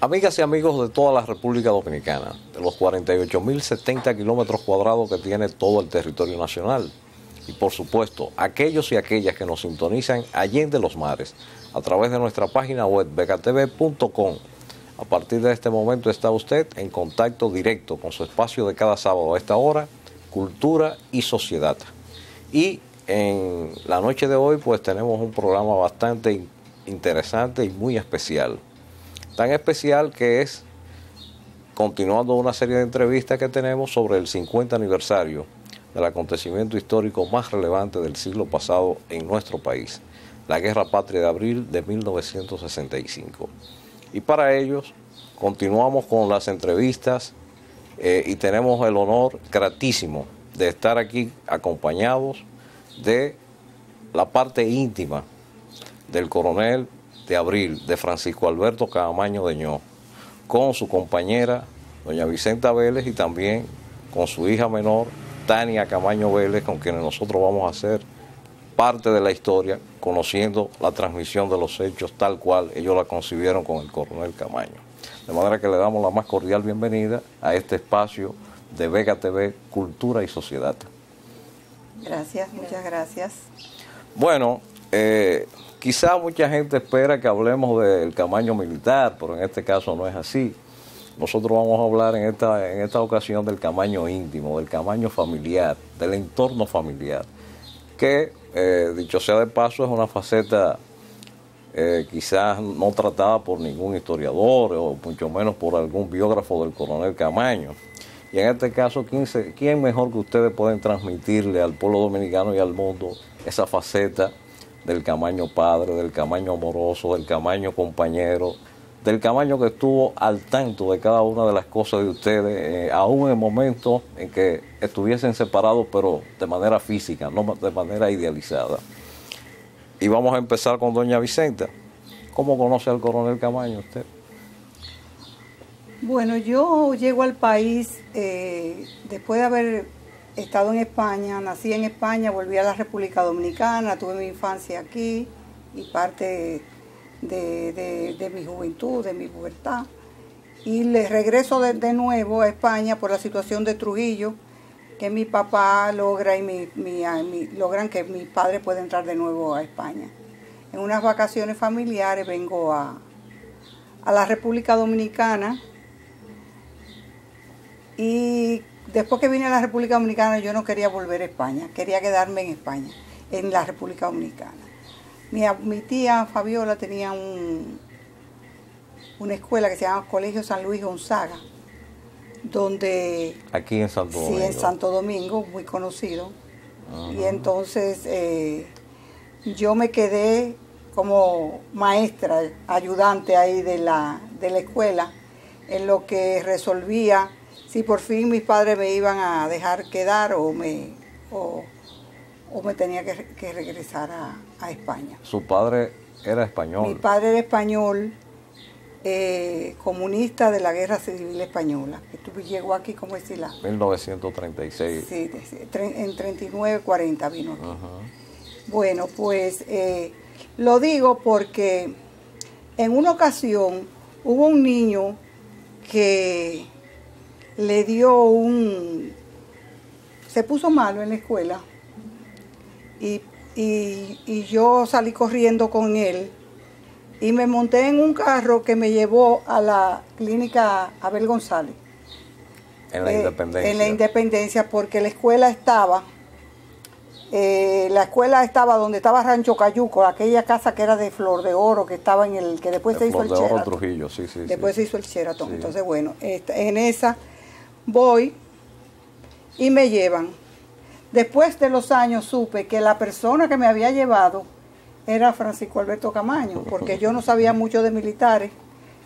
Amigas y amigos de toda la República Dominicana, de los 48.070 kilómetros cuadrados que tiene todo el territorio nacional, y por supuesto, aquellos y aquellas que nos sintonizan allende los mares, a través de nuestra página web becatv.com. A partir de este momento está usted en contacto directo con su espacio de cada sábado a esta hora, cultura y sociedad. Y en la noche de hoy pues tenemos un programa bastante interesante y muy especial tan especial que es continuando una serie de entrevistas que tenemos sobre el 50 aniversario del acontecimiento histórico más relevante del siglo pasado en nuestro país, la Guerra Patria de Abril de 1965. Y para ellos continuamos con las entrevistas eh, y tenemos el honor gratísimo de estar aquí acompañados de la parte íntima del coronel de abril de Francisco Alberto Camaño Deñó, con su compañera doña Vicenta Vélez y también con su hija menor Tania Camaño Vélez, con quienes nosotros vamos a hacer parte de la historia, conociendo la transmisión de los hechos tal cual ellos la concibieron con el coronel Camaño. De manera que le damos la más cordial bienvenida a este espacio de Vega TV, Cultura y Sociedad. Gracias, muchas gracias. Bueno, eh, Quizá mucha gente espera que hablemos del camaño militar, pero en este caso no es así. Nosotros vamos a hablar en esta, en esta ocasión del camaño íntimo, del camaño familiar, del entorno familiar, que, eh, dicho sea de paso, es una faceta eh, quizás no tratada por ningún historiador o mucho menos por algún biógrafo del coronel Camaño. Y en este caso, ¿quién, ¿quién mejor que ustedes pueden transmitirle al pueblo dominicano y al mundo esa faceta? Del Camaño padre, del Camaño amoroso, del Camaño compañero, del Camaño que estuvo al tanto de cada una de las cosas de ustedes, eh, aún en momentos en que estuviesen separados, pero de manera física, no de manera idealizada. Y vamos a empezar con doña Vicenta. ¿Cómo conoce al coronel Camaño usted? Bueno, yo llego al país eh, después de haber he estado en España, nací en España, volví a la República Dominicana, tuve mi infancia aquí y parte de, mi juventud, de mi pubertad. Y le regreso de, nuevo a España por la situación de Trujillo, que mi papá logra y mi, logran que mi padre pueda entrar de nuevo a España. En unas vacaciones familiares vengo a, a la República Dominicana y Después que vine a la República Dominicana yo no quería volver a España, quería quedarme en España, en la República Dominicana. Mi, tía Fabiola tenía un, una escuela que se llama Colegio San Luis Gonzaga, donde... Aquí en Santo Domingo. Sí, en Santo Domingo, muy conocido. Y entonces eh, yo me quedé como maestra, ayudante ahí de la, de la escuela, en lo que resolvía si por fin mis padres me iban a dejar quedar o me, o, me tenía que, regresar a, España. ¿Su padre era español? Mi padre era español, eh, comunista de la Guerra Civil Española, llegó aquí como la 1936. Sí, en 39, 40 vino aquí. Bueno, pues eh, lo digo porque en una ocasión hubo un niño que le dio un... se puso malo en la escuela y, yo salí corriendo con él y me monté en un carro que me llevó a la clínica Abel González. En la eh, Independencia. En la Independencia, porque la escuela estaba, eh, la escuela estaba donde estaba Rancho Cayuco, aquella casa que era de Flor de Oro, que estaba en el, que después se hizo el Sheraton. Trujillo, sí, sí. Después se hizo el Sheraton. Entonces, bueno, en esa voy y me llevan. Después de los años supe que la persona que me había llevado era Francisco Alberto Camaño, porque yo no sabía mucho de militares.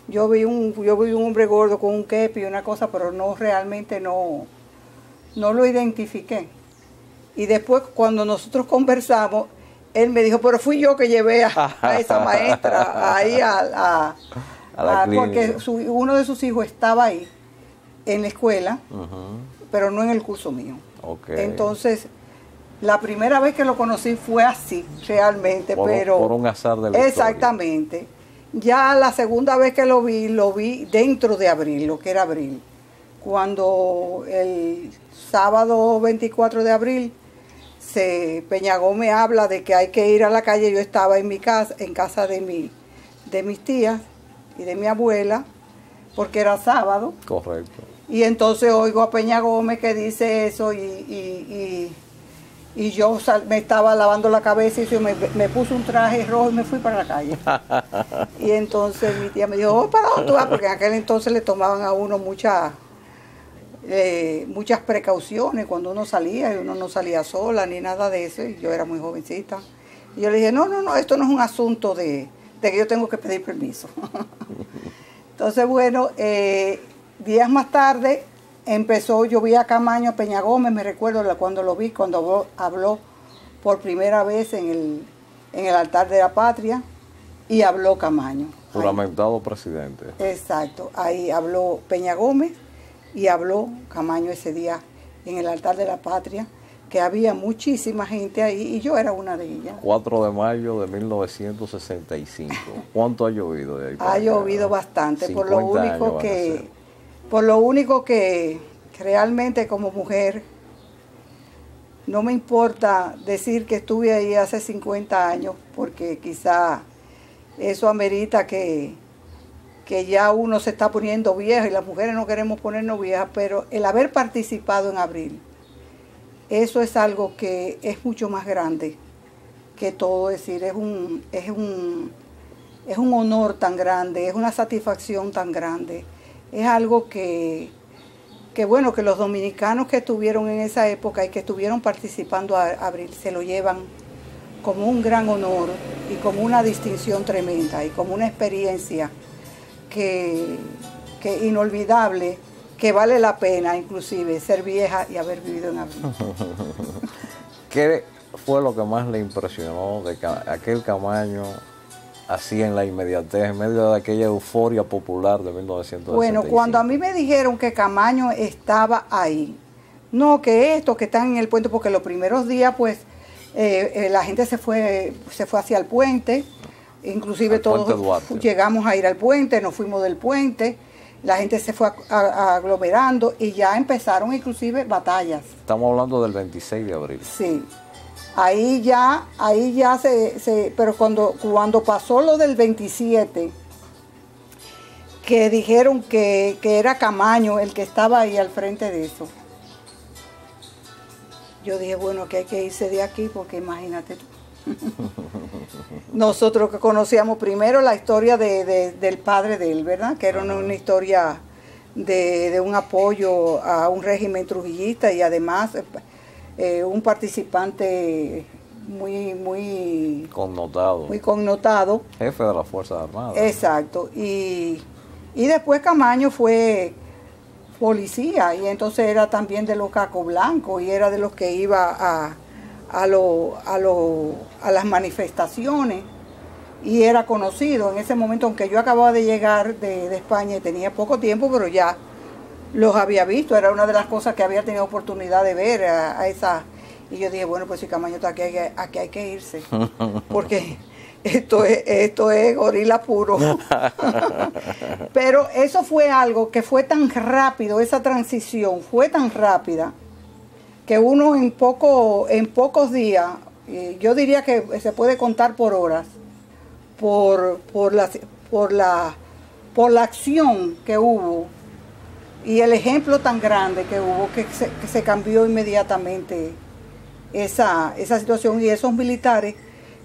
Yo vi un, yo vi un hombre gordo con un kepi y una cosa, pero no realmente no, no lo identifiqué. Y después cuando nosotros conversamos, él me dijo, pero fui yo que llevé a, esa maestra ahí a, a, porque uno de sus hijos estaba ahí en la escuela, pero no en el curso mío. Entonces, la primera vez que lo conocí fue así, realmente, pero... por un azar del Exactamente. Ya la segunda vez que lo vi, lo vi dentro de abril, lo que era abril. Cuando el sábado 24 de abril, se, Peñagó me habla de que hay que ir a la calle. Yo estaba en mi casa, en casa de, mi, de mis tías y de mi abuela, porque era sábado. Correcto. Y entonces oigo a Peña Gómez que dice eso y, y, y, yo me estaba lavando la cabeza y me, me, puse un traje rojo y me fui para la calle. y entonces mi tía me dijo, oh, ¿para dónde tú vas? Porque en aquel entonces le tomaban a uno muchas eh, muchas precauciones cuando uno salía y uno no salía sola ni nada de eso. Y yo era muy jovencita. Y yo le dije, no, no, no, esto no es un asunto de, de que yo tengo que pedir permiso. entonces, bueno, eh, días más tarde empezó, yo vi a Camaño, Peña Gómez, me recuerdo cuando lo vi, cuando habló, por primera vez en el, en el altar de la patria y habló Camaño. Juramentado presidente. Exacto, ahí habló Peña Gómez y habló Camaño ese día en el altar de la patria que había muchísima gente ahí y yo era una de ellas. 4 de mayo de 1965. ¿Cuánto ha llovido de ahí? Ha llovido bastante, por lo único que por lo único que realmente como mujer no me importa decir que estuve ahí hace 50 años, porque quizá eso amerita que, que ya uno se está poniendo viejo y las mujeres no queremos ponernos viejas, pero el haber participado en abril, eso es algo que es mucho más grande que todo, decir, es un, es un, es un honor tan grande, es una satisfacción tan grande es algo que, que, bueno, que los dominicanos que estuvieron en esa época y que estuvieron participando a abril se lo llevan como un gran honor y como una distinción tremenda y como una experiencia que, que inolvidable, que vale la pena inclusive ser vieja y haber vivido en abril. ¿Qué fue lo que más le impresionó de aquel Camaño así en la inmediatez, en medio de aquella euforia popular de 1965. Bueno, cuando a mí me dijeron que Camaño estaba ahí, no que esto, que están en el puente, porque los primeros días, pues, eh, eh, la gente se fue, se fue hacia el puente, inclusive todos llegamos a ir al puente, nos fuimos del puente, la gente se fue aglomerando y ya empezaron inclusive batallas. Estamos hablando del 26 de abril. Sí, Ahí ya, ahí ya se, pero cuando, cuando pasó lo del 27, que dijeron que, era Camaño el que estaba ahí al frente de eso. Yo dije, bueno, que hay que irse de aquí porque imagínate tú. Nosotros que conocíamos primero la historia del padre de él, ¿verdad? Que era una, historia de, de, un apoyo a un régimen trujillista y además eh, un participante muy, muy connotado. Muy connotado. Jefe de las Fuerzas Armadas. Exacto. Y, después Camaño fue policía y entonces era también de los cacos blancos y era de los que iba a, a, lo, a, lo, a las manifestaciones y era conocido en ese momento, aunque yo acababa de llegar de, de España y tenía poco tiempo, pero ya los había visto, era una de las cosas que había tenido oportunidad de ver a, esa. Y yo dije, bueno, pues si Camaño está aquí, aquí hay que irse, porque esto es, esto es gorila puro. Pero eso fue algo que fue tan rápido, esa transición fue tan rápida, que uno en, poco, en pocos días, yo diría que se puede contar por horas, por, por, la, por, la, por la acción que hubo y el ejemplo tan grande que hubo que se, cambió inmediatamente esa, esa situación y esos militares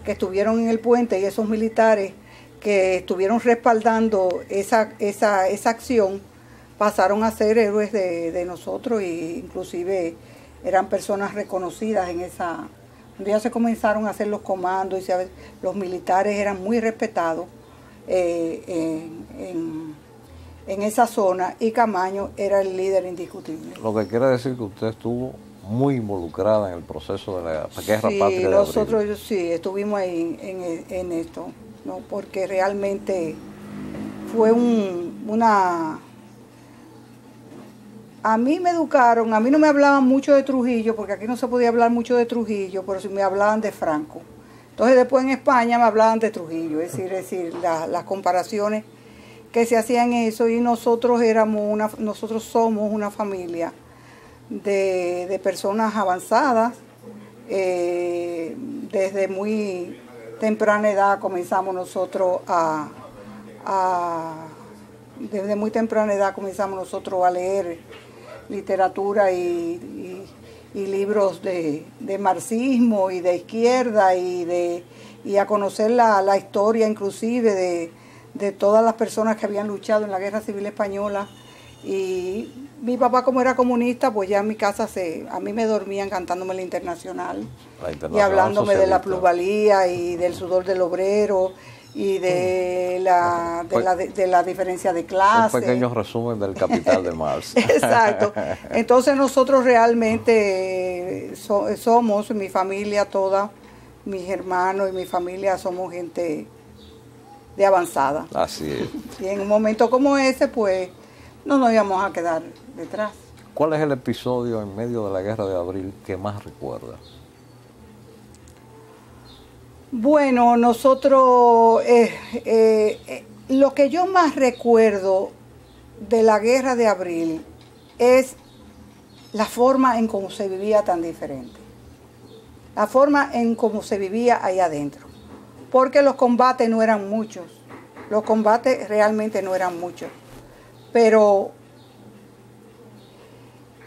que estuvieron en el puente y esos militares que estuvieron respaldando esa, esa, esa acción pasaron a ser héroes de, nosotros e inclusive eran personas reconocidas en esa... Día se comenzaron a hacer los comandos y los militares eran muy respetados eh, en esa zona y Camaño era el líder indiscutible. Lo que quiere decir que usted estuvo muy involucrada en el proceso de la guerra sí, patria. nosotros sí, estuvimos ahí en, esto, ¿no? porque realmente fue un, una... A mí me educaron, a mí no me hablaban mucho de Trujillo, porque aquí no se podía hablar mucho de Trujillo, pero sí me hablaban de Franco. Entonces después en España me hablaban de Trujillo, es decir, es decir las comparaciones que se hacían eso y nosotros éramos una, nosotros somos una familia de, personas avanzadas. Eh, desde muy temprana edad comenzamos nosotros a, desde muy temprana edad comenzamos nosotros a leer literatura y, libros de, marxismo y de izquierda y de a conocer la, la historia inclusive de, de todas las personas que habían luchado en la guerra civil española y mi papá como era comunista pues ya en mi casa se a mí me dormían cantándome la internacional, y hablándome de la plusvalía y del sudor del obrero y de la, de la, de, la diferencia de clase. Un pequeño resumen del capital de Marx. Exacto. Entonces nosotros realmente somos, mi familia toda, mis hermanos y mi familia somos gente de avanzada. Así es. Y en un momento como ese, pues no nos íbamos a quedar detrás. ¿Cuál es el episodio en medio de la guerra de abril que más recuerda? Bueno, nosotros, eh, eh, eh, lo que yo más recuerdo de la guerra de abril es la forma en cómo se vivía tan diferente. La forma en cómo se vivía ahí adentro porque los combates no eran muchos, los combates realmente no eran muchos, pero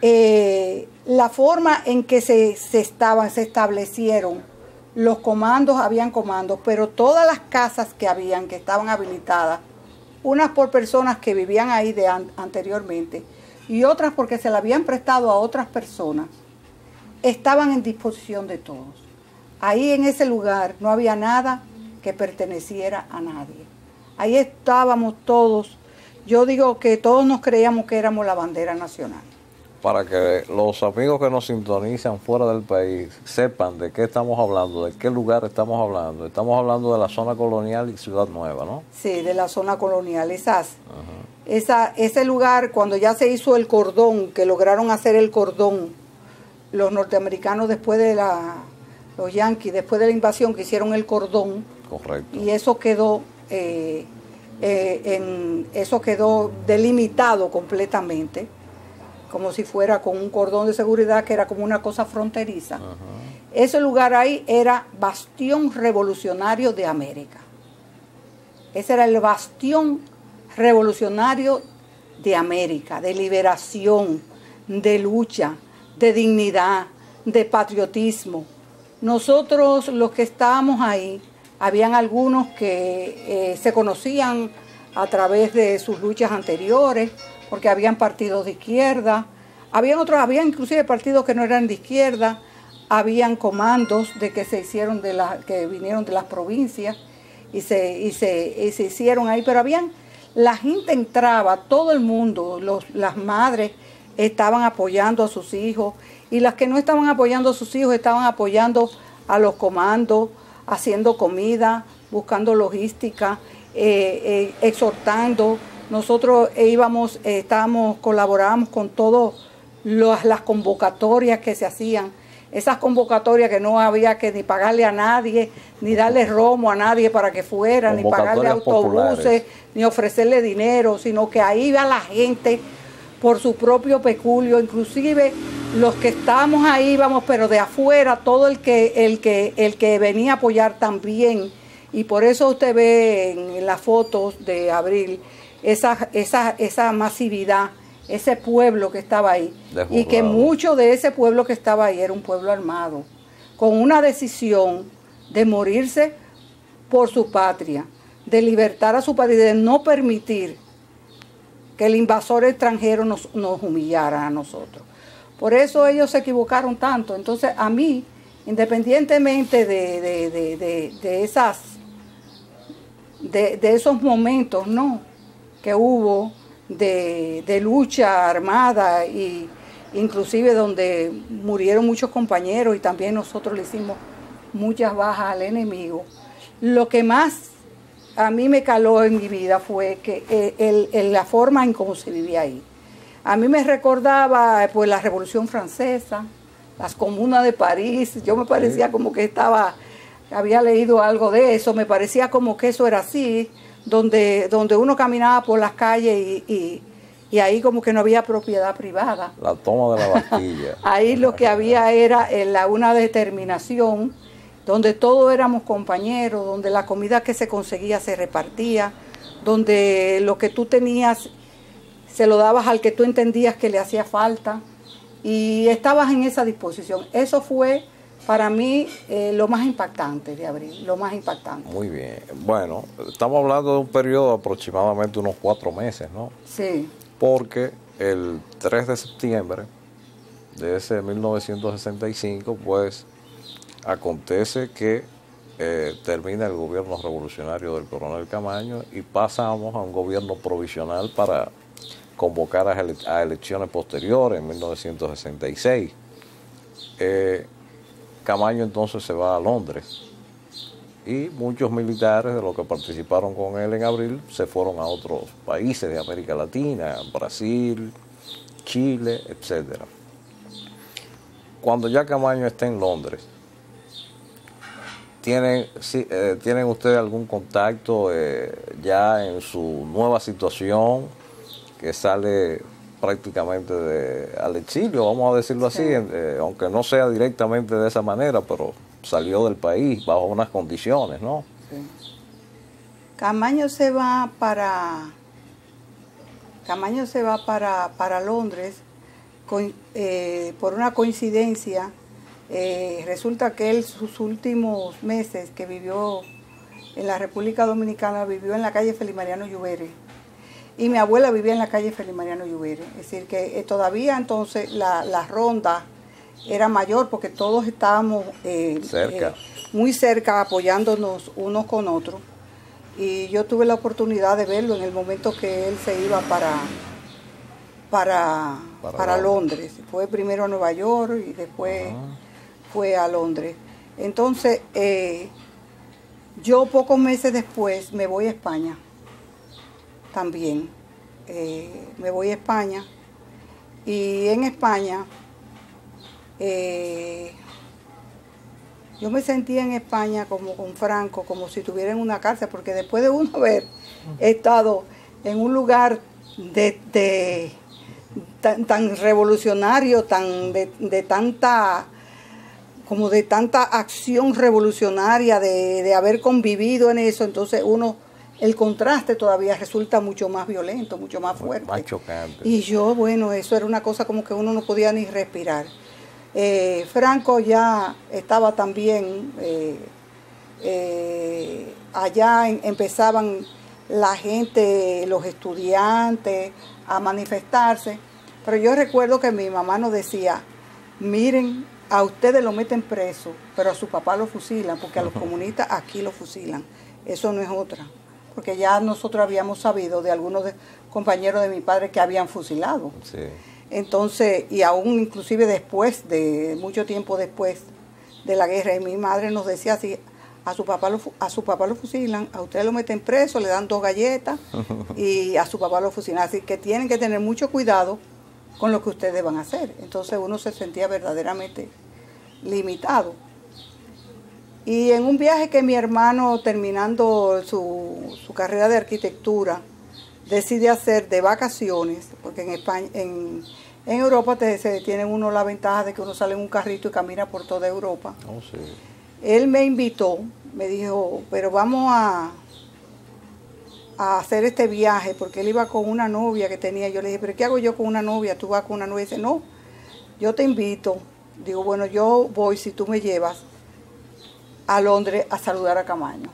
eh, la forma en que se, estaban, se establecieron, los comandos, habían comandos, pero todas las casas que habían, que estaban habilitadas, unas por personas que vivían ahí de anteriormente y otras porque se la habían prestado a otras personas, estaban en disposición de todos. Ahí en ese lugar no había nada que perteneciera a nadie. Ahí estábamos todos. Yo digo que todos nos creíamos que éramos la bandera nacional. Para que los amigos que nos sintonizan fuera del país sepan de qué estamos hablando, de qué lugar estamos hablando. Estamos hablando de la zona colonial y Ciudad Nueva, ¿no? Sí, de la zona colonial, esas. Esa, ese lugar, cuando ya se hizo el cordón, que lograron hacer el cordón, los norteamericanos después de la, los yanquis, después de la invasión que hicieron el cordón, y eso quedó, eh, eh, en, eso quedó delimitado completamente, como si fuera con un cordón de seguridad que era como una cosa fronteriza. Ese lugar ahí era bastión revolucionario de América. Ese era el bastión revolucionario de América, de liberación, de lucha, de dignidad, de patriotismo. Nosotros los que estábamos ahí habían algunos que eh, se conocían a través de sus luchas anteriores, porque habían partidos de izquierda, habían otros, había inclusive partidos que no eran de izquierda, habían comandos de que se hicieron de la, que vinieron de las provincias y se, y se, se hicieron ahí, pero habían, la gente entraba, todo el mundo, las madres estaban apoyando a sus hijos y las que no estaban apoyando a sus hijos estaban apoyando a los comandos, haciendo comida, buscando logística, eh, eh, exhortando. Nosotros íbamos, eh, estábamos, colaborábamos con todas las convocatorias que se hacían. Esas convocatorias que no había que ni pagarle a nadie, ni darle romo a nadie para que fuera, ni pagarle autobuses, ni ofrecerle dinero, sino que ahí iba la gente por su propio peculio, inclusive los que estábamos ahí íbamos, pero de afuera, todo el que, el que, el que venía a apoyar también. Y por eso usted ve en las fotos de abril esa, esa, esa masividad, ese pueblo que estaba ahí. Y que mucho de ese pueblo que estaba ahí era un pueblo armado, con una decisión de morirse por su patria, de libertar a su patria, de no permitir que el invasor extranjero nos, nos humillara a nosotros. Por eso ellos se equivocaron tanto. Entonces a mí, independientemente de, esas, de, esos momentos, ¿no? Que hubo de, lucha armada y inclusive donde murieron muchos compañeros y también nosotros le hicimos muchas bajas al enemigo. Lo que más a mí me caló en mi vida fue que eh, la forma en cómo se vivía ahí. A mí me recordaba pues la Revolución Francesa, las comunas de París. Yo me parecía como que estaba había leído algo de eso, me parecía como que eso era así, donde, donde uno caminaba por las calles y, y, ahí como que no había propiedad privada. La toma de la Bastilla. ahí lo que había era la, una determinación donde todos éramos compañeros, donde la comida que se conseguía se repartía, donde lo que tú tenías se lo dabas al que tú entendías que le hacía falta y estabas en esa disposición. Eso fue para mí eh, lo más impactante de abril, lo más impactante. Muy bien. Bueno, estamos hablando de un periodo de aproximadamente unos cuatro meses, ¿no? Sí. Porque el 3 de septiembre de ese 1965, pues acontece que eh, termina el gobierno revolucionario del coronel Camaño y pasamos a un gobierno provisional para convocar a, elecciones posteriores en 1966. Eh, Camaño entonces se va a Londres y muchos militares de los que participaron con él en abril se fueron a otros países de América Latina, Brasil, Chile, etc. Cuando ya Camaño está en Londres, ¿tienen, eh, ¿tienen ustedes algún contacto eh, ya en su nueva situación que sale prácticamente de, al exilio, vamos a decirlo así, eh, aunque no sea directamente de esa manera, pero salió del país bajo unas condiciones, ¿no? Camaño se va para Camaño se va para, para Londres eh, por una coincidencia. Eh, resulta que él sus últimos meses que vivió en la República Dominicana vivió en la calle Felimariano Lluvere y mi abuela vivía en la calle Felimariano Lluvere. Es decir, que eh, todavía entonces la, ronda era mayor porque todos estábamos eh, cerca. Muy cerca apoyándonos unos con otros. Y yo tuve la oportunidad de verlo en el momento que él se iba para, para, para, Londres. Fue primero a Nueva York y después fue a Londres. Entonces, yo pocos meses después me voy a España también. Eh, me voy a España y en España eh, yo me sentía en España como con Franco, como si estuviera en una cárcel, porque después de uno haber estado en un lugar de, tan, revolucionario, tan de, de, tanta como de tanta acción revolucionaria, de, de haber convivido en eso, entonces uno el contraste todavía resulta mucho más violento, mucho más fuerte. Más chocante. Y yo, bueno, eso era una cosa como que uno no podía ni respirar. Eh, Franco ya estaba también, eh, eh, allá empezaban la gente, los estudiantes a manifestarse, pero yo recuerdo que mi mamá nos decía, miren, a ustedes lo meten preso, pero a su papá lo fusilan, porque a los comunistas aquí lo fusilan. Eso no es otra porque ya nosotros habíamos sabido de algunos compañeros de mi padre que habían fusilado. Entonces, y aún inclusive después, de mucho tiempo después de la guerra, y mi madre nos decía así, a su papá lo, a su papá lo fusilan, a usted lo meten preso, le dan dos galletas y a su papá lo fusilan. Así que tienen que tener mucho cuidado con lo que ustedes van a hacer. Entonces uno se sentía verdaderamente limitado. Y en un viaje que mi hermano, terminando su, carrera de arquitectura, decide hacer de vacaciones, porque en España, en, Europa te, se tiene uno la ventaja de que uno sale en un carrito y camina por toda Europa. Oh, Él me invitó, me dijo, pero vamos a, a hacer este viaje, porque él iba con una novia que tenía. Yo le dije, pero ¿qué hago yo con una novia? Tú vas con una novia. Y dice, no, yo te invito. Digo, bueno, yo voy si tú me llevas a Londres a saludar a Camaño.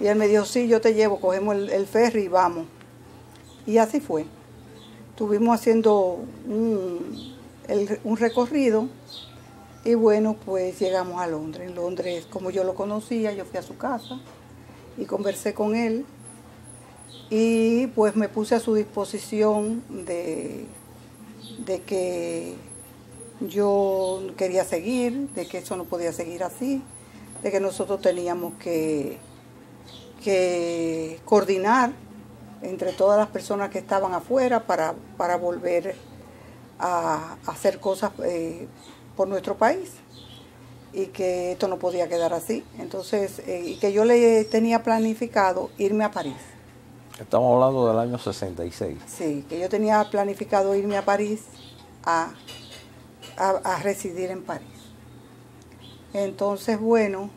Y él me dijo, sí, yo te llevo, cogemos el, ferry y vamos. Y así fue. Estuvimos haciendo un, un recorrido y bueno, pues llegamos a Londres. En Londres, como yo lo conocía, yo fui a su casa y conversé con él. Y pues me puse a su disposición de, de que yo quería seguir, de que eso no podía seguir así, de que nosotros teníamos que, que coordinar entre todas las personas que estaban afuera para, para volver a, hacer cosas eh, por nuestro país. Y que esto no podía quedar así. Entonces, eh, y que yo le tenía planificado irme a París. Estamos hablando del año 66. Sí, que yo tenía planificado irme a París a, a, residir en París. Entonces, bueno,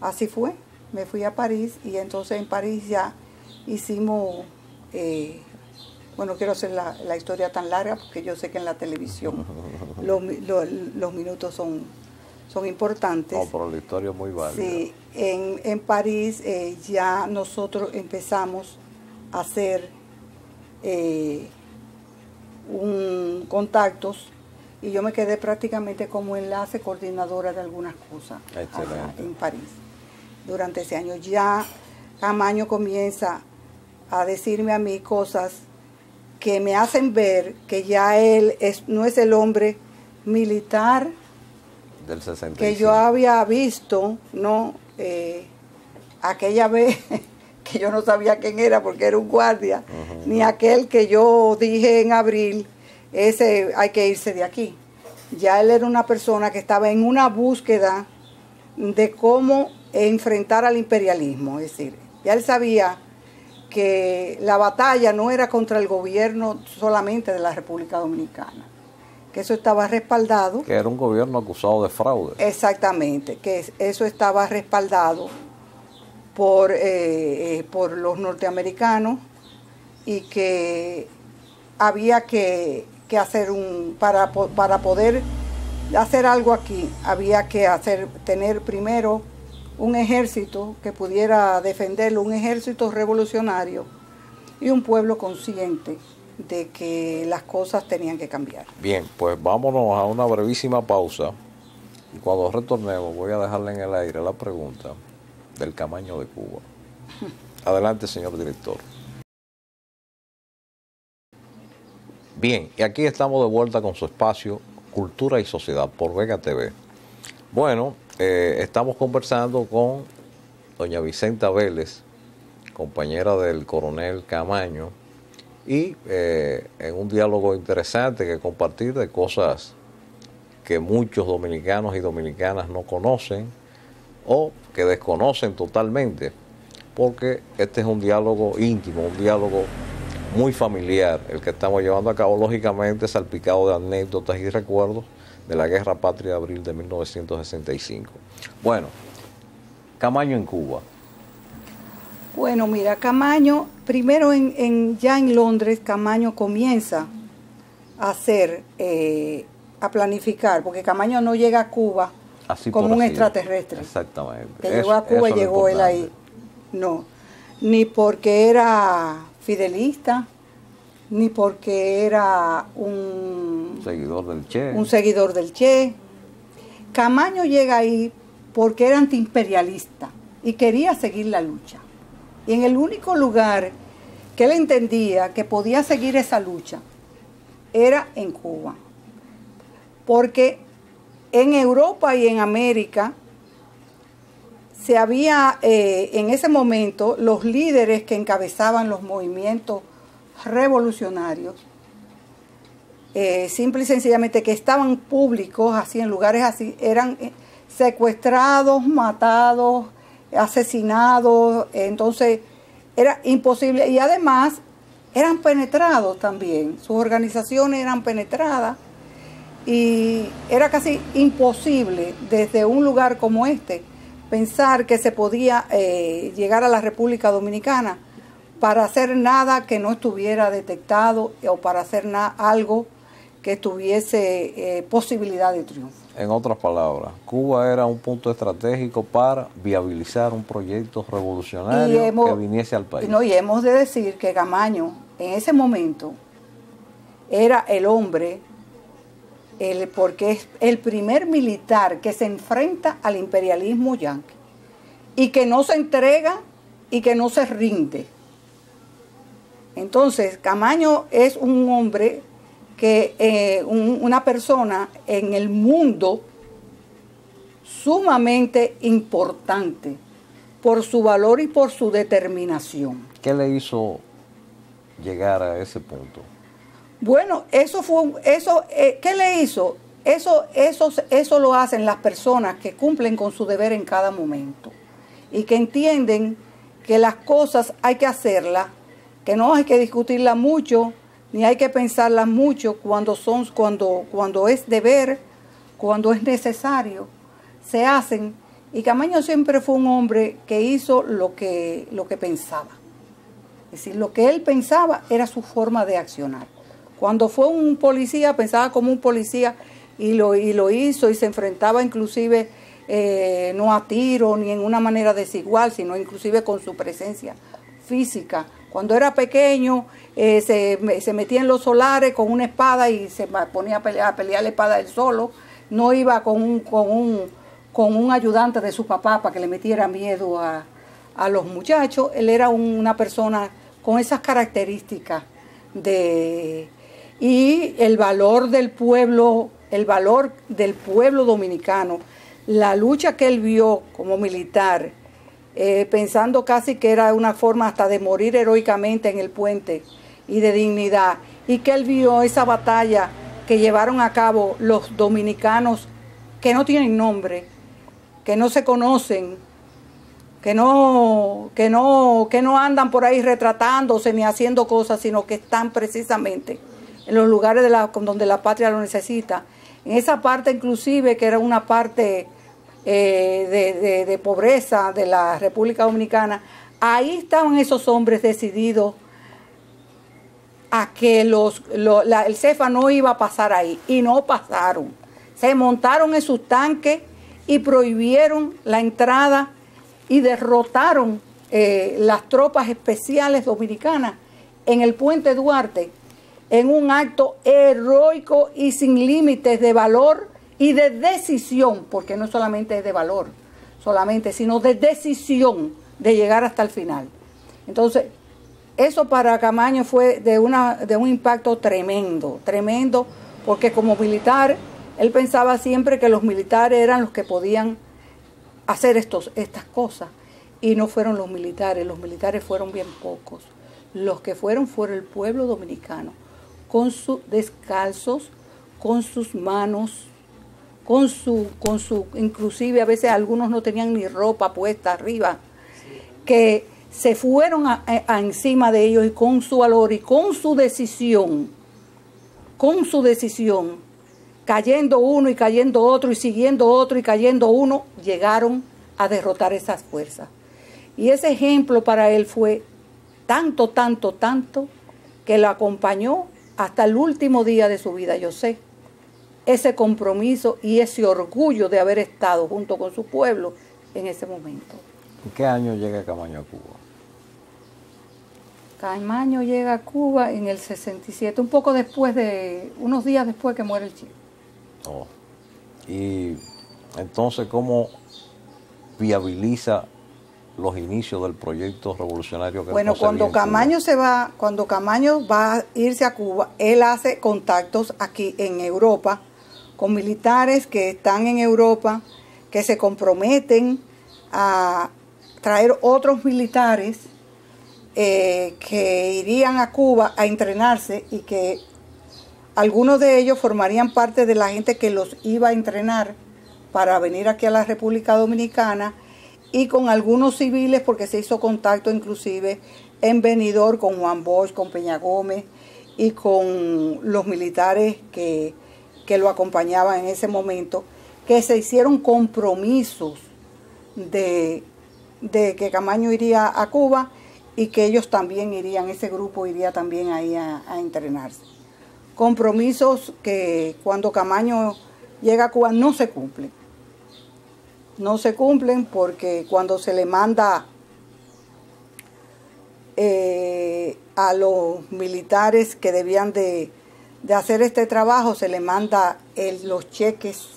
así fue. Me fui a París y entonces en París ya hicimos, eh, bueno, quiero hacer la, la, historia tan larga porque yo sé que en la televisión los, los minutos son son importantes. No, pero la historia es muy válida. Sí, en, en París eh, ya nosotros empezamos a hacer eh, un, contactos y yo me quedé prácticamente como enlace coordinadora de algunas cosas en París. Durante ese año ya Camaño comienza a decirme a mí cosas que me hacen ver que ya él es, no es el hombre militar que yo había visto, ¿no? Eh, aquella vez que yo no sabía quién era porque era un guardia, ni aquel que yo dije en abril, ese hay que irse de aquí. Ya él era una persona que estaba en una búsqueda de cómo enfrentar al imperialismo, es decir, ya él sabía que la batalla no era contra el gobierno solamente de la República Dominicana, que eso estaba respaldado. Que era un gobierno acusado de fraude. Exactamente, que eso estaba respaldado por, eh, eh, por los norteamericanos y que había que, hacer un, para, para poder hacer algo aquí, había que hacer, tener primero un ejército que pudiera defenderlo, un ejército revolucionario y un pueblo consciente de que las cosas tenían que cambiar. Bien, pues vámonos a una brevísima pausa y cuando retornemos voy a dejarle en el aire la pregunta del Camaño de Cuba. Adelante, señor director. Bien, y aquí estamos de vuelta con su espacio Cultura y Sociedad por Vega TV. Bueno, eh, estamos conversando con doña Vicenta Vélez, compañera del coronel Camaño, y eh, en un diálogo interesante que compartir de cosas que muchos dominicanos y dominicanas no conocen o que desconocen totalmente, porque este es un diálogo íntimo, un diálogo muy familiar, el que estamos llevando a cabo, lógicamente salpicado de anécdotas y recuerdos de la Guerra Patria de Abril de 1965. Bueno, Camaño en Cuba. Bueno, mira, Camaño, primero en, ya en Londres, Camaño comienza a hacer, eh, a planificar, porque Camaño no llega a Cuba como un extraterrestre. Exactamente. Que llegó a Cuba y llegó él ahí. No, ni porque era fidelista, ni porque era un seguidor del Che. Un seguidor del Che. Camaño llega ahí porque era antiimperialista y quería seguir la lucha. Y en el único lugar que él entendía que podía seguir esa lucha era en Cuba. Porque en Europa y en América se había eh, en ese momento los líderes que encabezaban los movimientos revolucionarios, eh, simple y sencillamente que estaban públicos, así en lugares así, eran eh, secuestrados, matados, asesinados, entonces era imposible. Y además eran penetrados también, sus organizaciones eran penetradas y era casi imposible desde un lugar como este pensar que se podía eh, llegar a la República Dominicana para hacer nada que no estuviera detectado o para hacer algo que tuviese eh, posibilidad de triunfo. En otras palabras, Cuba era un punto estratégico para viabilizar un proyecto revolucionario que viniese al país. No, y hemos de decir que Gamaño en ese momento era el hombre, el, porque es el primer militar que se enfrenta al imperialismo yanqui y que no se entrega y que no se rinde. Entonces, Camaño es un hombre que eh, una persona en el mundo sumamente importante por su valor y por su determinación. ¿Qué le hizo llegar a ese punto? Bueno, eso fue, eso, eh, ¿qué le hizo? eso, eso, eso lo hacen las personas que cumplen con su deber en cada momento y que entienden que las cosas hay que hacerlas, que no hay que discutirlas mucho, ni hay que pensarlas mucho cuando, son, cuando, cuando es deber, cuando es necesario, se hacen. Y Camaño siempre fue un hombre que hizo lo que, lo que pensaba. Es decir, lo que él pensaba era su forma de accionar. Cuando fue un policía, pensaba como un policía y lo, y lo hizo y se enfrentaba inclusive eh, no a tiro ni en una manera desigual, sino inclusive con su presencia física. Cuando era pequeño eh, se, metía en los solares con una espada y se ponía a pelear, a la espada él solo. No iba con un, con un, con un ayudante de su papá para que le metiera miedo a, a los muchachos. Él era una persona con esas características de y el valor del pueblo, el valor del pueblo dominicano, la lucha que él vio como militar, eh, pensando casi que era una forma hasta de morir heroicamente en el puente y de dignidad, y que él vio esa batalla que llevaron a cabo los dominicanos que no tienen nombre, que no se conocen, que no, que no, que no andan por ahí retratándose ni haciendo cosas, sino que están precisamente en los lugares de donde la patria lo necesita. En esa parte inclusive, que era una parte eh, de, pobreza de la República Dominicana, ahí estaban esos hombres decididos a que los, el CEFA no iba a pasar ahí, y no pasaron. Se montaron en sus tanques y prohibieron la entrada y derrotaron eh, las tropas especiales dominicanas en el puente Duarte en un acto heroico y sin límites de valor y de decisión, porque no solamente es de valor, solamente, sino de decisión de llegar hasta el final. Entonces, eso para Camaño fue de, una, de un impacto tremendo, tremendo, porque como militar, él pensaba siempre que los militares eran los que podían hacer estos, estas cosas. Y no fueron los militares, los militares fueron bien pocos. Los que fueron fueron el pueblo dominicano, con sus descalzos, con sus manos, con su, con su, inclusive a veces algunos no tenían ni ropa puesta arriba, que se fueron a, encima de ellos y con su valor y con su decisión, con su decisión, cayendo uno y cayendo otro y siguiendo otro y cayendo uno, llegaron a derrotar esas fuerzas. Y ese ejemplo para él fue tanto, tanto, tanto, que lo acompañó hasta el último día de su vida, yo sé. Ese compromiso y ese orgullo de haber estado junto con su pueblo en ese momento. ¿En qué año llega Camaño a Cuba? Camaño llega a Cuba en el 67, un poco después de, unos días después que muere el chico. Oh. Y entonces, ¿cómo viabiliza los inicios del proyecto revolucionario que Bueno, cuando Camaño se va, cuando Camaño va a irse a Cuba, él hace contactos aquí en Europa con militares que están en Europa, que se comprometen a traer otros militares eh, que irían a Cuba a entrenarse y que algunos de ellos formarían parte de la gente que los iba a entrenar para venir aquí a la República Dominicana y con algunos civiles porque se hizo contacto inclusive en venidor con Juan Bosch, con Peña Gómez y con los militares que, lo acompañaban en ese momento, que se hicieron compromisos de, que Camaño iría a Cuba y que ellos también irían, ese grupo iría también ahí a entrenarse compromisos que cuando Camaño llega a Cuba no se cumplen. No se cumplen porque cuando se le manda eh, a los militares que debían de, hacer este trabajo, se le manda los cheques,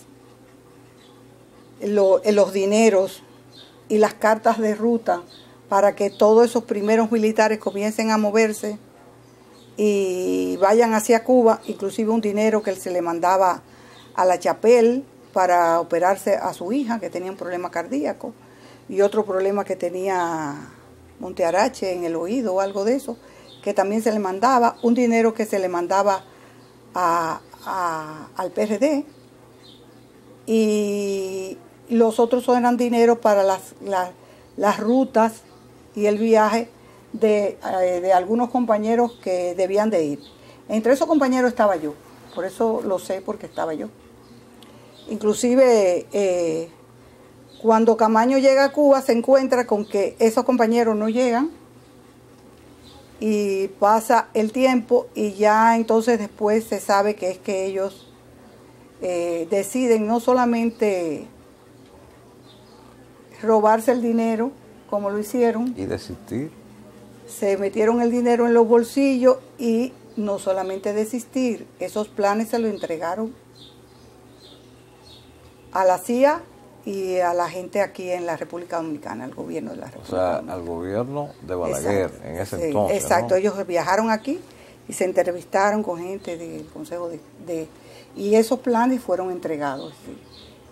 los dineros y las cartas de ruta para que todos esos primeros militares comiencen a moverse y vayan hacia Cuba, inclusive un dinero que se le mandaba a la Chapel para operarse a su hija que tenía un problema cardíaco y otro problema que tenía Montearache en el oído o algo de eso, que también se le mandaba, un dinero que se le mandaba a, al PRD y los otros eran dinero para las, las, rutas y el viaje de, eh, de, algunos compañeros que debían de ir. Entre esos compañeros estaba yo, por eso lo sé porque estaba yo. Inclusive eh, cuando Camaño llega a Cuba se encuentra con que esos compañeros no llegan y pasa el tiempo y ya entonces después se sabe que es que ellos eh, deciden no solamente robarse el dinero como lo hicieron y desistir se metieron el dinero en los bolsillos y no solamente desistir esos planes se lo entregaron a la CIA y a la gente aquí en la República Dominicana, al gobierno de la República. O sea, al gobierno de Balaguer en ese entonces. Exacto, ellos viajaron aquí y se entrevistaron con gente del Consejo de, y esos planes fueron entregados.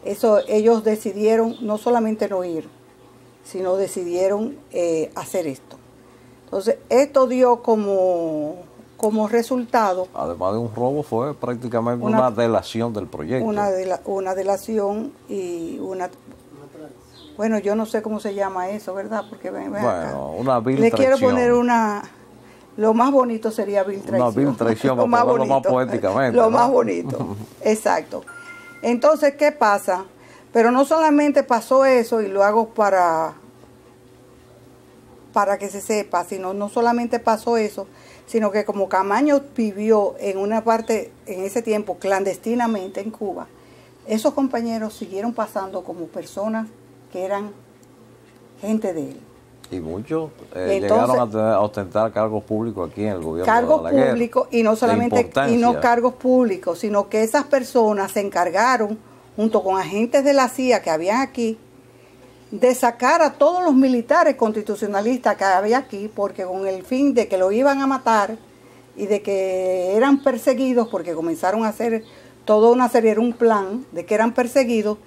Eso ellos decidieron no solamente no ir, sino decidieron eh, hacer esto. Entonces, esto dio como como resultado. Además de un robo, fue prácticamente una, delación del proyecto. Una, una delación y una. Bueno, yo no sé cómo se llama eso, ¿verdad? Porque bueno, una vil Le quiero poner una. Lo más bonito sería vil traición. Una vil traición, lo, más bonito, lo más poéticamente. Lo más bonito, exacto. Entonces, ¿qué pasa? Pero no solamente pasó eso, y lo hago para, para que se sepa, sino no solamente pasó eso, sino que como Camaño vivió en una parte, en ese tiempo, clandestinamente en Cuba, esos compañeros siguieron pasando como personas que eran gente de él. Y muchos eh, llegaron a, ostentar cargos públicos aquí en el gobierno cargos públicos y no solamente y no cargos públicos, sino que esas personas se encargaron junto con agentes de la CIA que habían aquí de sacar a todos los militares constitucionalistas que había aquí, porque con el fin de que lo iban a matar y de que eran perseguidos, porque comenzaron a hacer toda una serie, era un plan de que eran perseguidos,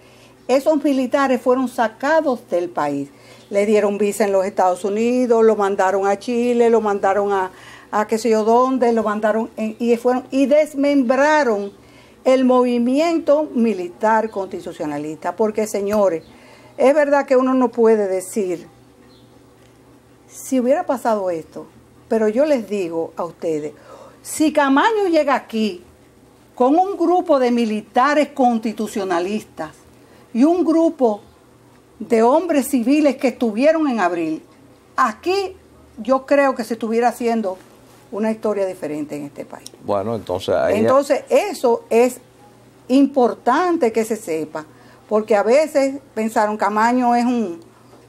esos militares fueron sacados del país. Le dieron visa en los Estados Unidos, lo mandaron a Chile, lo mandaron a, a qué sé yo dónde, lo mandaron y fueron y desmembraron el movimiento militar constitucionalista, porque señores, es verdad que uno no puede decir, si hubiera pasado esto, pero yo les digo a ustedes, si Camaño llega aquí con un grupo de militares constitucionalistas y un grupo de hombres civiles que estuvieron en abril, aquí yo creo que se estuviera haciendo una historia diferente en este país. Bueno, entonces Entonces eso es importante que se sepa porque a veces pensaron Camaño es un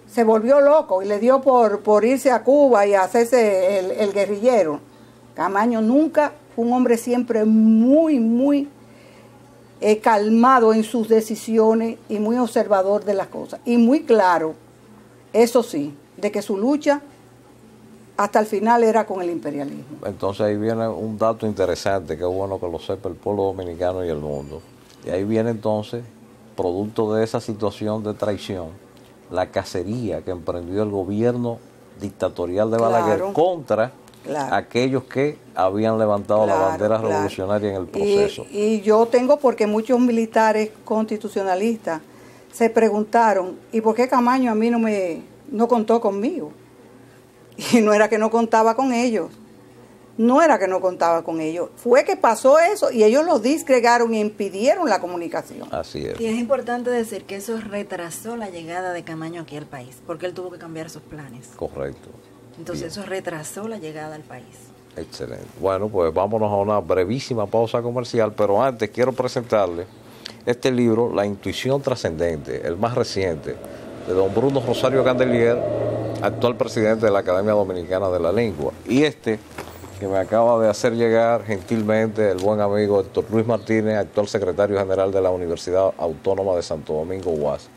se volvió loco y le dio por, por irse a Cuba y hacerse el, guerrillero. Camaño nunca fue un hombre siempre muy, muy eh, calmado en sus decisiones y muy observador de las cosas. Y muy claro, eso sí, de que su lucha hasta el final era con el imperialismo. Entonces ahí viene un dato interesante que es bueno que lo sepa el pueblo dominicano y el mundo. Y ahí viene entonces producto de esa situación de traición, la cacería que emprendió el gobierno dictatorial de Balaguer contra aquellos que habían levantado la bandera revolucionaria en el proceso. Y, yo tengo porque muchos militares constitucionalistas se preguntaron, ¿y por qué Camaño a mí no me no contó conmigo? Y no era que no contaba con ellos, no era que no contaba con ellos, fue que pasó eso y ellos lo disgregaron y impidieron la comunicación. Así es. Y es importante decir que eso retrasó la llegada de Camaño aquí al país, porque él tuvo que cambiar sus planes. Correcto. Entonces eso retrasó la llegada al país. Excelente. Bueno, pues vámonos a una brevísima pausa comercial, pero antes quiero presentarle este libro, La intuición trascendente, el más reciente, de don Bruno Rosario Candelier, actual presidente de la Academia Dominicana de la Lengua. Y este que me acaba de hacer llegar gentilmente el buen amigo Héctor Luis Martínez, actual secretario general de la Universidad Autónoma de Santo Domingo UAS,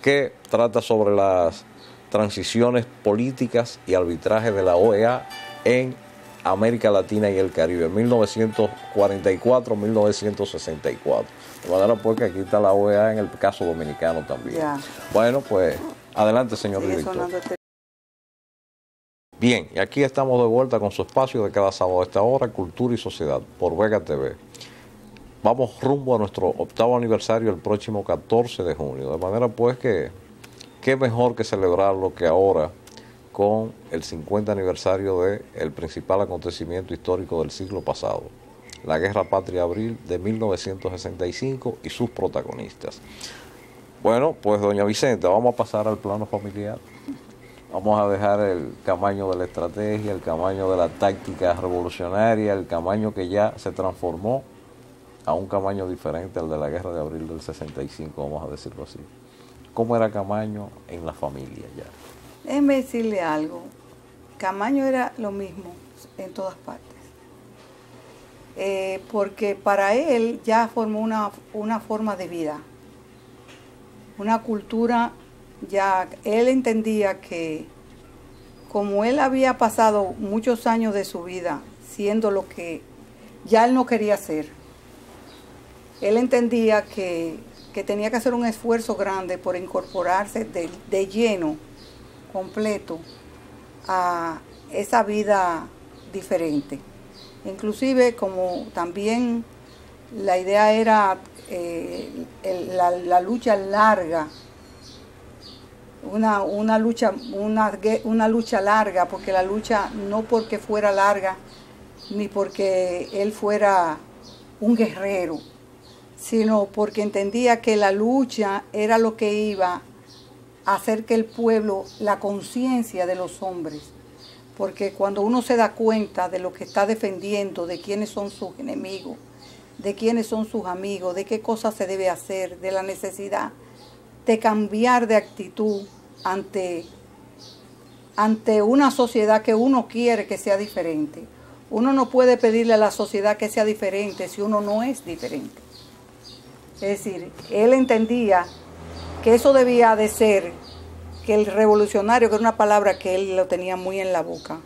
que trata sobre las transiciones políticas y arbitraje de la OEA en América Latina y el Caribe, 1944-1964. De manera pues que aquí está la OEA en el caso dominicano también. Bueno, pues adelante, señor director. Bien, y aquí estamos de vuelta con su espacio de cada sábado a esta hora, Cultura y Sociedad, por Vega TV. vamos rumbo a nuestro octavo aniversario el próximo 14 de junio. De manera pues que qué mejor que celebrarlo que ahora con el 50 aniversario del el principal acontecimiento histórico del siglo pasado, la Guerra Patria Abril de 1965 y sus protagonistas. Bueno, pues doña Vicente, vamos a pasar al plano familiar. Vamos a dejar el camaño de la estrategia, el camaño de la táctica revolucionaria, el camaño que ya se transformó a un Camaño diferente al de la guerra de abril del 65, vamos a decirlo así. ¿Cómo era Camaño en la familia ya? Déjeme decirle algo. Camaño era lo mismo en todas partes. Eh, porque para él ya formó una, una forma de vida, una cultura, ya él entendía que como él había pasado muchos años de su vida siendo lo que ya él no quería ser, él entendía que, tenía que hacer un esfuerzo grande por incorporarse de, lleno, completo, a esa vida diferente. Inclusive como también la idea era eh, la, lucha larga, una, una lucha, una, una, lucha larga, porque la lucha no porque fuera larga, ni porque él fuera un guerrero, sino porque entendía que la lucha era lo que iba a hacer que el pueblo, la conciencia de los hombres, porque cuando uno se da cuenta de lo que está defendiendo, de quiénes son sus enemigos, de quiénes son sus amigos, de qué cosas se debe hacer, de la necesidad de cambiar de actitud ante, ante una sociedad que uno quiere que sea diferente. Uno no puede pedirle a la sociedad que sea diferente si uno no es diferente. Es decir, él entendía que eso debía de ser, que el revolucionario, que era una palabra que él lo tenía muy en la boca,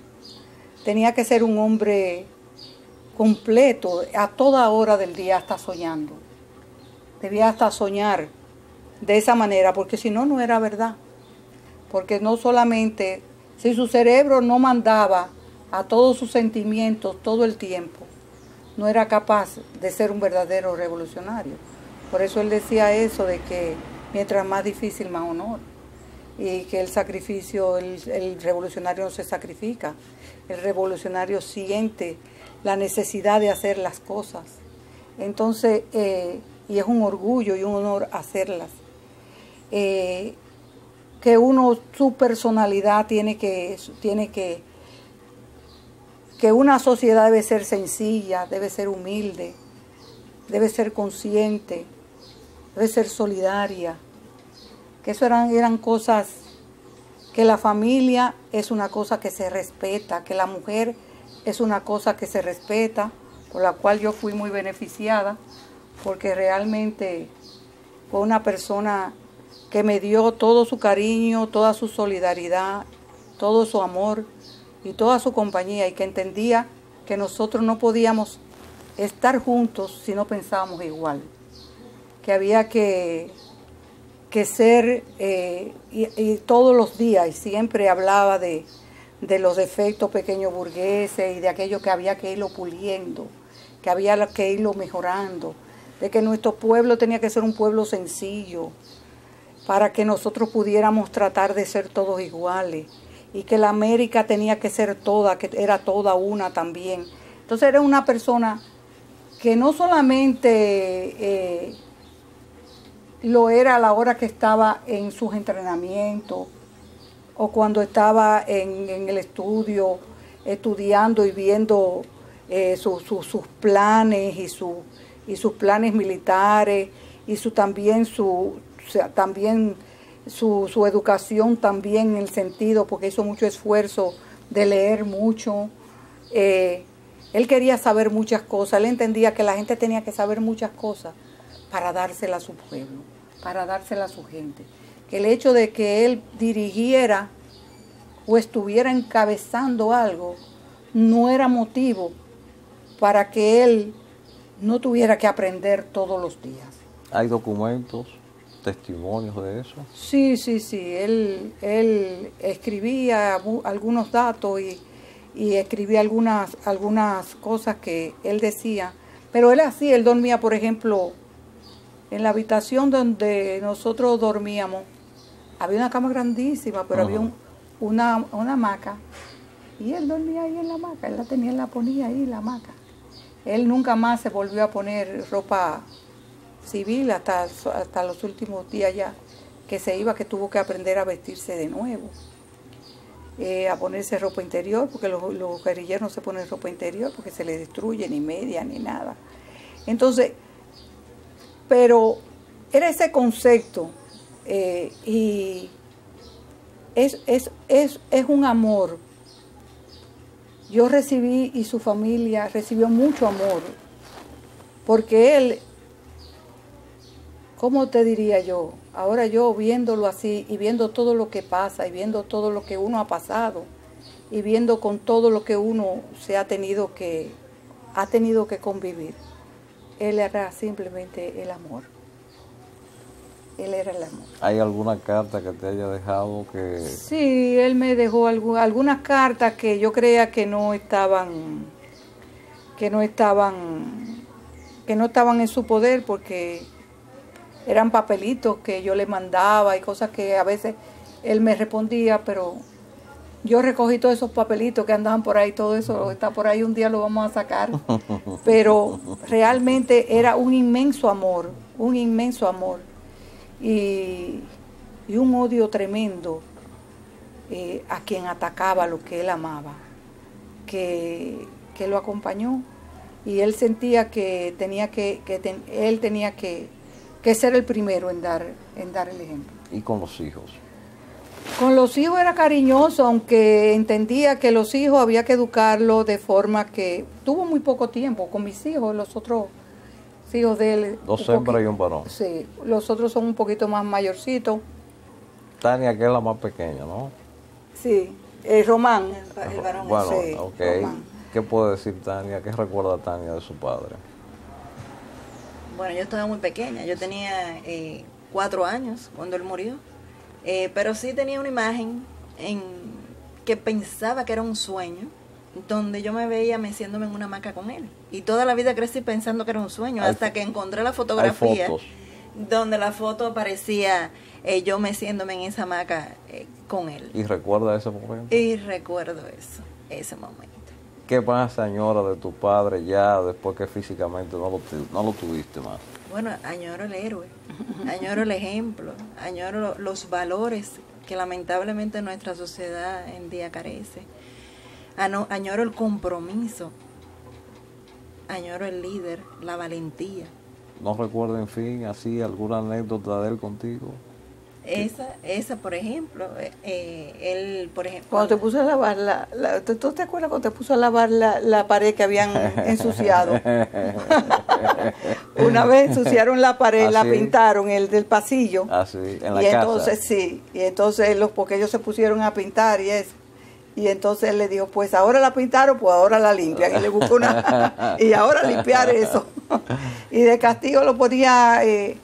tenía que ser un hombre completo, a toda hora del día hasta soñando. Debía hasta soñar de esa manera, porque si no, no era verdad. Porque no solamente, si su cerebro no mandaba a todos sus sentimientos todo el tiempo, no era capaz de ser un verdadero revolucionario. Por eso él decía eso de que mientras más difícil, más honor. Y que el sacrificio, el, revolucionario no se sacrifica. El revolucionario siente la necesidad de hacer las cosas. Entonces, eh, y es un orgullo y un honor hacerlas. Eh, que uno, su personalidad tiene que, tiene que, que una sociedad debe ser sencilla, debe ser humilde, debe ser consciente, debe ser solidaria, que eso eran, eran cosas que la familia es una cosa que se respeta, que la mujer es una cosa que se respeta, por la cual yo fui muy beneficiada, porque realmente fue una persona que me dio todo su cariño, toda su solidaridad, todo su amor y toda su compañía y que entendía que nosotros no podíamos estar juntos si no pensábamos igual que había que, que ser, eh, y, todos los días, y siempre hablaba de, los defectos pequeños burgueses y de aquello que había que irlo puliendo, que había que irlo mejorando, de que nuestro pueblo tenía que ser un pueblo sencillo, para que nosotros pudiéramos tratar de ser todos iguales, y que la América tenía que ser toda, que era toda una también. Entonces era una persona que no solamente eh, lo era a la hora que estaba en sus entrenamientos o cuando estaba en, el estudio estudiando y viendo eh, sus planes y, y sus planes militares y su, también, su, también su, su, educación también en el sentido, porque hizo mucho esfuerzo de leer mucho. Eh, él quería saber muchas cosas, él entendía que la gente tenía que saber muchas cosas para dársela a su pueblo, para dársela a su gente. Que el hecho de que él dirigiera o estuviera encabezando algo no era motivo para que él no tuviera que aprender todos los días. ¿Hay documentos, testimonios de eso? Sí, sí, sí. Él, él escribía algunos datos y, y escribía algunas, algunas cosas que él decía Pero él así, él dormía, por ejemplo, en la habitación donde nosotros dormíamos, había una cama grandísima, pero había una, una hamaca. Y él dormía ahí en la hamaca, él la tenía, él la ponía ahí, la hamaca. Él nunca más se volvió a poner ropa civil hasta, hasta los últimos días ya que se iba, que tuvo que aprender a vestirse de nuevo, eh, a ponerse ropa interior, porque los, guerrilleros no se ponen ropa interior porque se les destruye ni media ni nada. Entonces, pero era ese concepto eh, y es, es, es, es un amor. Yo recibí y su familia recibió mucho amor, porque él ¿cómo te diría yo? Ahora yo viéndolo así y viendo todo lo que pasa y viendo todo lo que uno ha pasado y viendo con todo lo que uno se ha tenido que ha tenido que convivir. Él era simplemente el amor. Él era el amor. ¿Hay alguna carta que te haya dejado que...? Sí, él me dejó algunas cartas que yo creía que no estaban, que no estaban, que no estaban en su poder porque eran papelitos que yo le mandaba y cosas que a veces él me respondía, pero yo recogí todos esos papelitos que andaban por ahí, todo eso está por ahí, un día lo vamos a sacar. Pero realmente era un inmenso amor, un inmenso amor. Y, un odio tremendo eh, a quien atacaba lo que él amaba, que, lo acompañó. Y él sentía que tenía que, que él tenía que que ser el primero en dar, en dar el ejemplo. ¿Y con los hijos? Con los hijos era cariñoso, aunque entendía que los hijos había que educarlos de forma que tuvo muy poco tiempo con mis hijos, los otros hijos de él. Dos hembras y un varón. Sí, los otros son un poquito más mayorcitos. Tania, que es la más pequeña, ¿no? Sí, Román. El, varón. Bueno, ok. ¿Qué puede decir Tania? ¿Qué recuerda Tania de su padre? Bueno, yo estaba muy pequeña, yo tenía eh, cuatro años cuando él murió, eh, pero sí tenía una imagen en que pensaba que era un sueño, donde yo me veía meciéndome en una hamaca con él. Y toda la vida crecí pensando que era un sueño, hasta que encontré la fotografía donde la foto aparecía eh, yo meciéndome en esa hamaca con él. ¿Y recuerda ese momento? Y recuerdo eso, ese momento. ¿Qué más señora, de tu padre ya después que físicamente no lo, no lo tuviste más? Bueno, añoro el héroe, añoro el ejemplo, añoro los valores que lamentablemente nuestra sociedad en día carece. Añoro el compromiso, añoro el líder, la valentía. ¿No recuerdo, en fin, así alguna anécdota de él contigo? Esa, esa por ejemplo, eh, eh, él, por ejemplo... Cuando te puso a lavar la... ¿tú, te acuerdas cuando te puso a lavar la, la pared que habían ensuciado? Una vez ensuciaron la pared, la ¿Ah, pintaron, el del pasillo. Ah, sí, en la y entonces sí, y entonces los, porque ellos se pusieron a pintar y eso. Y entonces él le dijo, pues ahora la pintaron, pues ahora la limpian. Y le buscó una... y ahora limpiar eso. y de castigo lo ponía... Eh,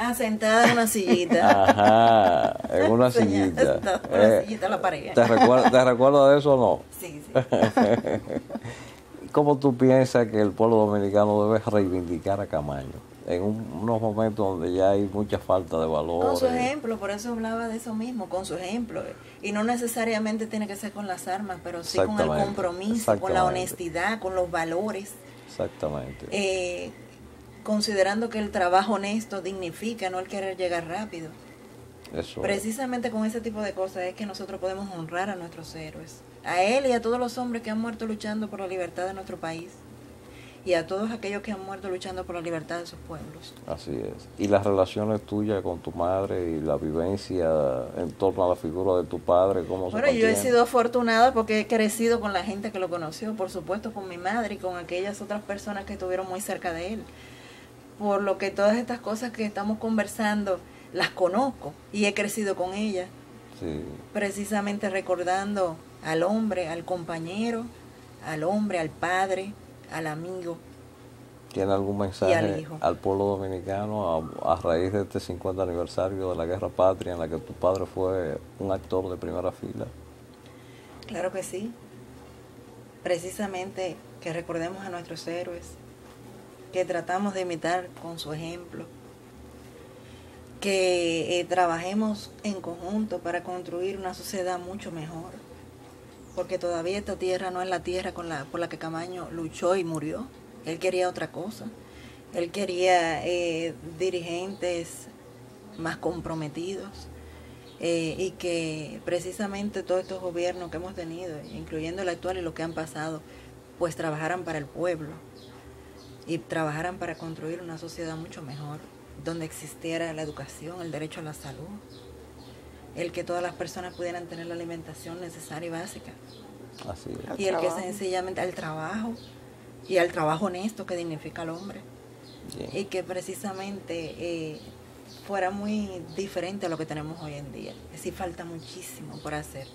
Ah, sentada en una sillita. Ajá, en una sillita. No, una eh, sillita la pared. ¿Te recuerdas de eso o no? Sí, sí. ¿Cómo tú piensas que el pueblo dominicano debe reivindicar a Camaño? En unos momentos donde ya hay mucha falta de valor. Con su ejemplo, por eso hablaba de eso mismo, con su ejemplo. Y no necesariamente tiene que ser con las armas, pero sí con el compromiso, con la honestidad, con los valores. Exactamente. Eh, considerando que el trabajo honesto dignifica, no el querer llegar rápido. Precisamente con ese tipo de cosas es que nosotros podemos honrar a nuestros héroes, a él y a todos los hombres que han muerto luchando por la libertad de nuestro país y a todos aquellos que han muerto luchando por la libertad de sus pueblos. Así es. ¿Y las relaciones tuyas con tu madre y la vivencia en torno a la figura de tu padre? ¿cómo bueno, yo he sido afortunada porque he crecido con la gente que lo conoció, por supuesto con mi madre y con aquellas otras personas que estuvieron muy cerca de él por lo que todas estas cosas que estamos conversando las conozco y he crecido con ellas. Precisamente recordando al hombre, al compañero, al hombre, al padre, al amigo. ¿Tiene algún mensaje al, pueblo dominicano a, a, raíz de este 50 aniversario de la Guerra Patria en la que tu padre fue un actor de primera fila? Claro que sí. Precisamente que recordemos a nuestros héroes, que tratamos de imitar con su ejemplo, que eh, trabajemos en conjunto para construir una sociedad mucho mejor, porque todavía esta tierra no es la tierra con la, por la que Camaño luchó y murió. Él quería otra cosa. Él quería eh, dirigentes más comprometidos eh, y que precisamente todos estos gobiernos que hemos tenido, incluyendo el actual y los que han pasado, pues trabajaran para el pueblo y trabajaran para construir una sociedad mucho mejor, donde existiera la educación, el derecho a la salud, el que todas las personas pudieran tener la alimentación necesaria y básica. Así Y el que sencillamente al trabajo y al trabajo honesto que dignifica al hombre. Y que precisamente eh, fuera muy diferente a lo que tenemos hoy en día. Es decir, falta muchísimo por hacer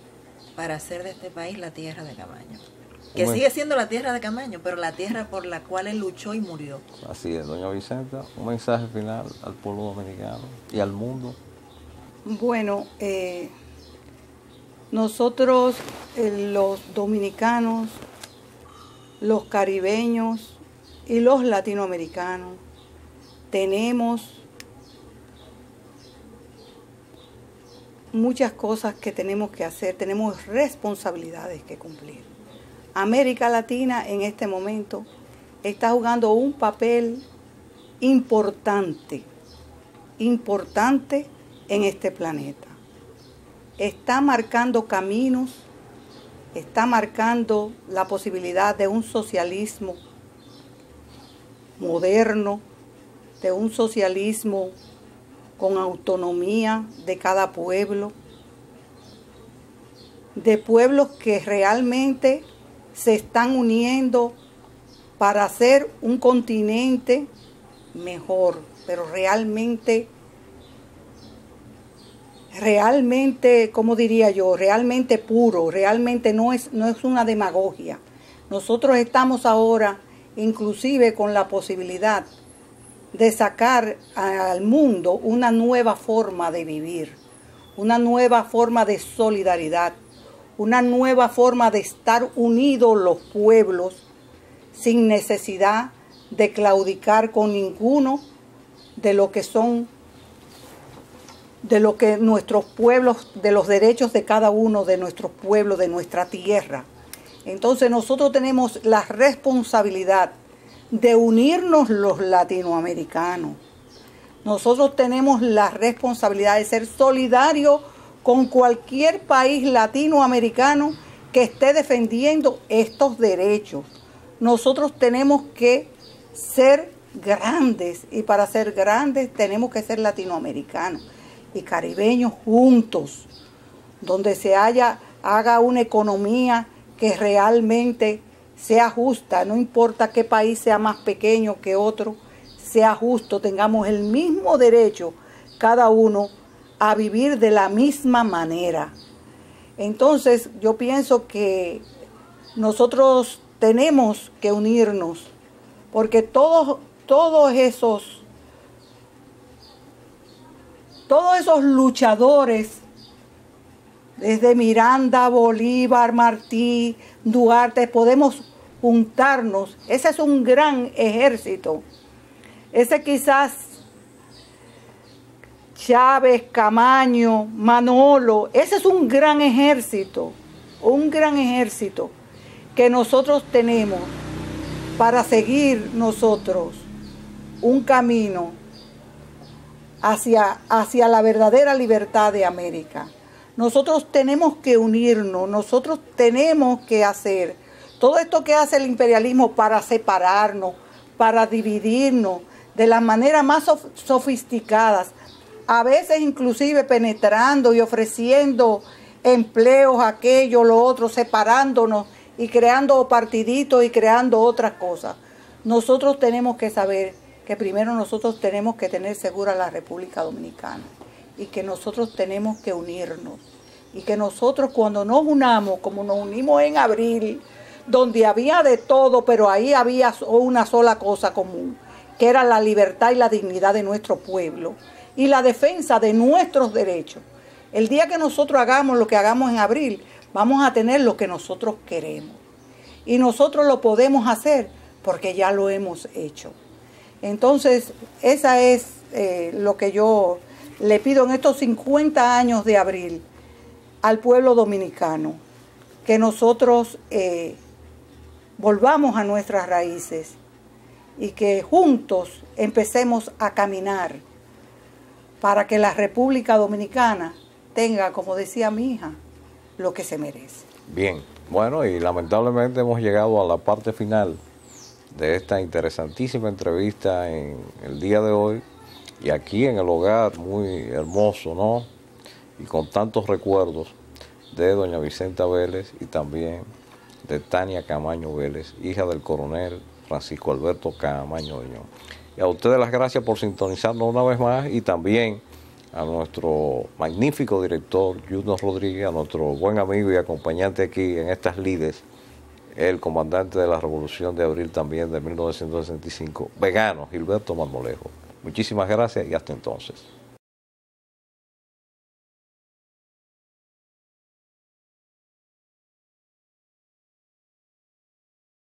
para hacer de este país la tierra de Camaño. Que sigue siendo la tierra de Camaño, pero la tierra por la cual él luchó y murió. Así es, doña Vicenta, un mensaje final al pueblo dominicano y al mundo. Bueno, eh, nosotros eh, los dominicanos, los caribeños y los latinoamericanos tenemos muchas cosas que tenemos que hacer, tenemos responsabilidades que cumplir. América Latina en este momento está jugando un papel importante, importante en este planeta. Está marcando caminos, está marcando la posibilidad de un socialismo moderno, de un socialismo con autonomía de cada pueblo, de pueblos que realmente se están uniendo para hacer un continente mejor, pero realmente, realmente, ¿cómo diría yo? Realmente puro, realmente no es, no es una demagogia. Nosotros estamos ahora inclusive con la posibilidad de sacar al mundo una nueva forma de vivir, una nueva forma de solidaridad, una nueva forma de estar unidos los pueblos sin necesidad de claudicar con ninguno de lo que son de lo que nuestros pueblos, de los derechos de cada uno de nuestros pueblos, de nuestra tierra. Entonces nosotros tenemos la responsabilidad de unirnos los latinoamericanos. Nosotros tenemos la responsabilidad de ser solidarios con cualquier país latinoamericano que esté defendiendo estos derechos. Nosotros tenemos que ser grandes y para ser grandes tenemos que ser latinoamericanos y caribeños juntos, donde se haya, haga una economía que realmente sea justa, no importa qué país sea más pequeño que otro, sea justo, tengamos el mismo derecho cada uno a vivir de la misma manera. Entonces yo pienso que nosotros tenemos que unirnos, porque todos, todos esos, todos esos luchadores, desde Miranda, Bolívar, Martí, Duarte, podemos juntarnos. Ese es un gran ejército. Ese quizás Chávez, Camaño, Manolo, ese es un gran ejército, un gran ejército que nosotros tenemos para seguir nosotros un camino hacia, hacia la verdadera libertad de América. Nosotros tenemos que unirnos, nosotros tenemos que hacer todo esto que hace el imperialismo para separarnos, para dividirnos de las maneras más sofisticadas, a veces inclusive penetrando y ofreciendo empleos, aquello, lo otro, separándonos y creando partiditos y creando otras cosas. Nosotros tenemos que saber que primero nosotros tenemos que tener segura la República Dominicana y que nosotros tenemos que unirnos y que nosotros cuando nos unamos, como nos unimos en abril, donde había de todo, pero ahí había una sola cosa común, que era la libertad y la dignidad de nuestro pueblo y la defensa de nuestros derechos. El día que nosotros hagamos lo que hagamos en abril, vamos a tener lo que nosotros queremos. Y nosotros lo podemos hacer porque ya lo hemos hecho. Entonces, esa es eh, lo que yo le pido en estos 50 años de abril al pueblo dominicano, que nosotros eh, volvamos a nuestras raíces y que juntos empecemos a caminar para que la República Dominicana tenga, como decía mi hija, lo que se merece. Bien, bueno, y lamentablemente hemos llegado a la parte final de esta interesantísima entrevista en el día de hoy y aquí en el hogar muy hermoso, ¿no? Y con tantos recuerdos de doña Vicenta Vélez y también de Tania Camaño Vélez, hija del coronel Francisco Alberto Camaño Oñón. Y a ustedes las gracias por sintonizarnos una vez más y también a nuestro magnífico director Juno Rodríguez, a nuestro buen amigo y acompañante aquí en estas lides, el comandante de la Revolución de Abril también de 1965, vegano, Gilberto Marmolejo. Muchísimas gracias y hasta entonces.